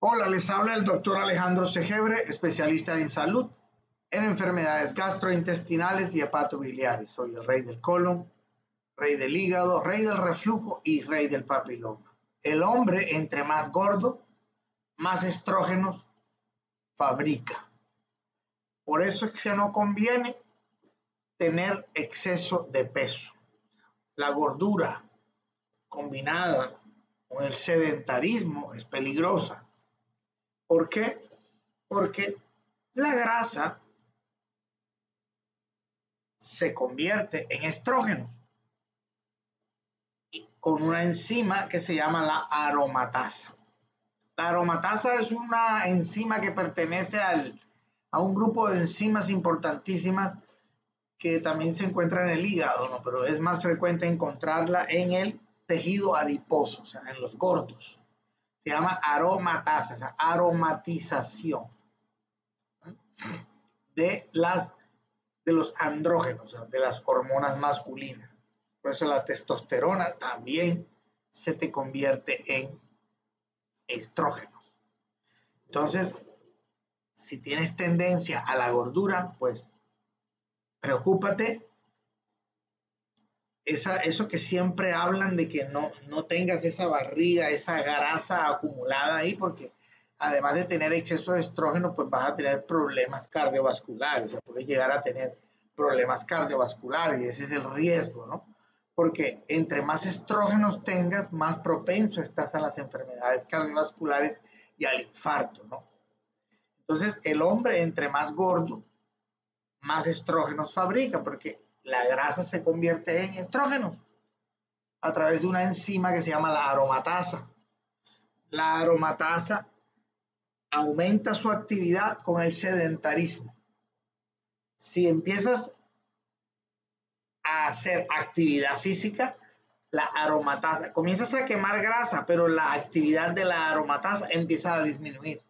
Hola, les habla el doctor Alejandro Segebre, especialista en salud en enfermedades gastrointestinales y hepatobiliares. Soy el rey del colon, rey del hígado, rey del reflujo y rey del papiloma. El hombre, entre más gordo, más estrógenos fabrica. Por eso es que no conviene tener exceso de peso. La gordura combinada con el sedentarismo es peligrosa ¿Por qué? Porque la grasa se convierte en estrógenos con una enzima que se llama la aromatasa. La aromatasa es una enzima que pertenece al, a un grupo de enzimas importantísimas que también se encuentra en el hígado, ¿no? pero es más frecuente encontrarla en el tejido adiposo, o sea, en los gordos se llama aromatasa, o sea, aromatización de, las, de los andrógenos, de las hormonas masculinas. Por eso la testosterona también se te convierte en estrógenos. Entonces, si tienes tendencia a la gordura, pues preocúpate eso que siempre hablan de que no, no tengas esa barriga, esa grasa acumulada ahí, porque además de tener exceso de estrógeno, pues vas a tener problemas cardiovasculares, o puedes llegar a tener problemas cardiovasculares y ese es el riesgo, ¿no? Porque entre más estrógenos tengas, más propenso estás a las enfermedades cardiovasculares y al infarto, ¿no? Entonces, el hombre entre más gordo, más estrógenos fabrica, porque la grasa se convierte en estrógenos a través de una enzima que se llama la aromatasa. La aromatasa aumenta su actividad con el sedentarismo. Si empiezas a hacer actividad física, la aromatasa, comienzas a quemar grasa, pero la actividad de la aromatasa empieza a disminuir.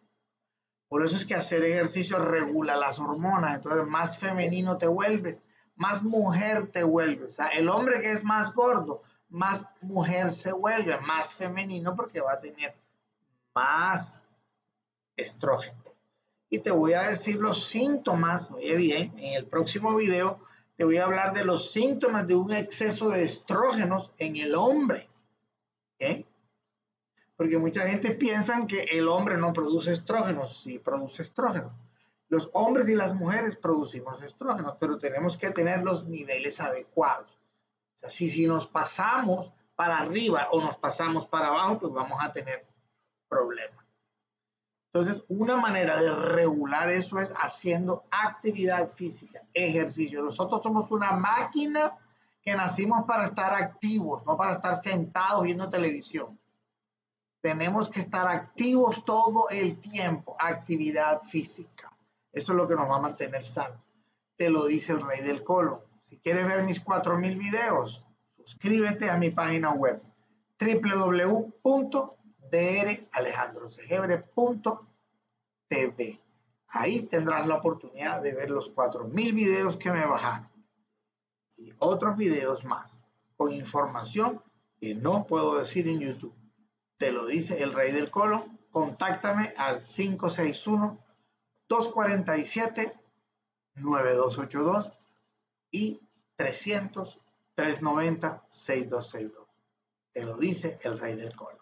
Por eso es que hacer ejercicio regula las hormonas, entonces más femenino te vuelves más mujer te vuelve. O sea, el hombre que es más gordo, más mujer se vuelve, más femenino porque va a tener más estrógeno. Y te voy a decir los síntomas, oye bien, en el próximo video te voy a hablar de los síntomas de un exceso de estrógenos en el hombre. ¿ok? Porque mucha gente piensa que el hombre no produce estrógenos, sí produce estrógenos. Los hombres y las mujeres producimos estrógenos, pero tenemos que tener los niveles adecuados. Si, si nos pasamos para arriba o nos pasamos para abajo, pues vamos a tener problemas. Entonces, una manera de regular eso es haciendo actividad física, ejercicio. Nosotros somos una máquina que nacimos para estar activos, no para estar sentados viendo televisión. Tenemos que estar activos todo el tiempo, actividad física. Eso es lo que nos va a mantener sanos. Te lo dice el rey del colon. Si quieres ver mis 4000 videos, suscríbete a mi página web www.dralejandrosegebre.tv. Ahí tendrás la oportunidad de ver los 4000 videos que me bajaron y otros videos más con información que no puedo decir en YouTube. Te lo dice el rey del colon. Contáctame al 561 247-9282 y 300-390-6262. Te lo dice el rey del col.